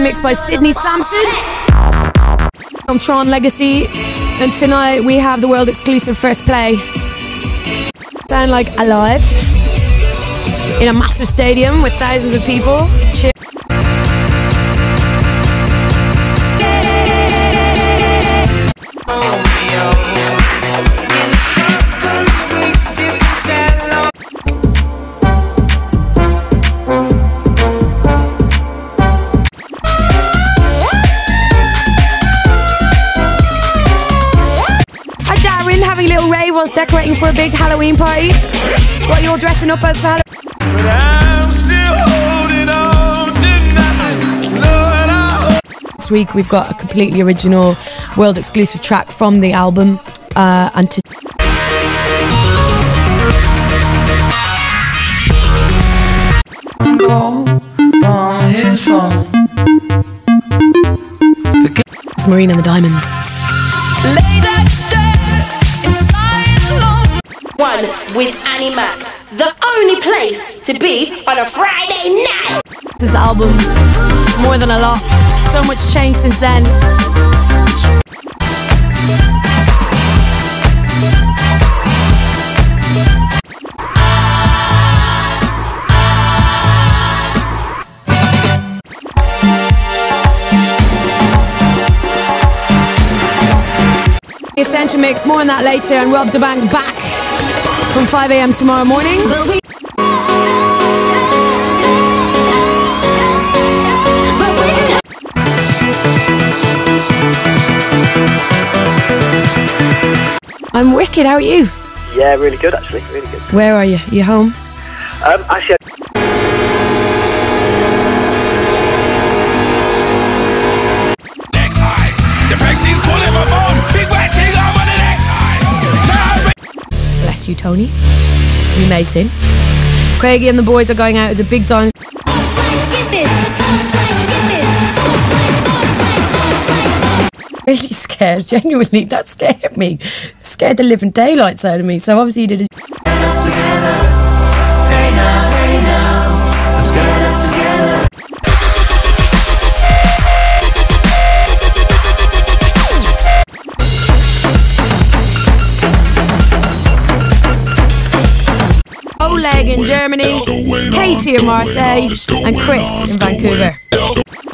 mixed by Sidney Samson. From Tron Legacy. And tonight we have the world exclusive first play. Sound like alive. In a massive stadium with thousands of people. Having a little rave whilst decorating for a big Halloween party. What you're dressing up as for Halloween? I'm still holding on to nothing. This week we've got a completely original world exclusive track from the album. Uh, and to on his phone. it's Marina and the Diamonds. One with Annie Mac. The only place to be on a Friday night. This album, more than a lot. So much changed since then. Essential Mix, more on that later, and Rob da Bank back from 5 a.m. tomorrow morning. I'm wicked, how are you? Yeah, really good actually, really good. Where are you? You home? Um, actually, Tony. You Mason. Craigie and the boys are going out as a big dance. Really scared, genuinely. That scared me. Scared the living daylights out of me. So obviously you did a Oleg in Germany, Katie in Marseille, and Chris in Vancouver.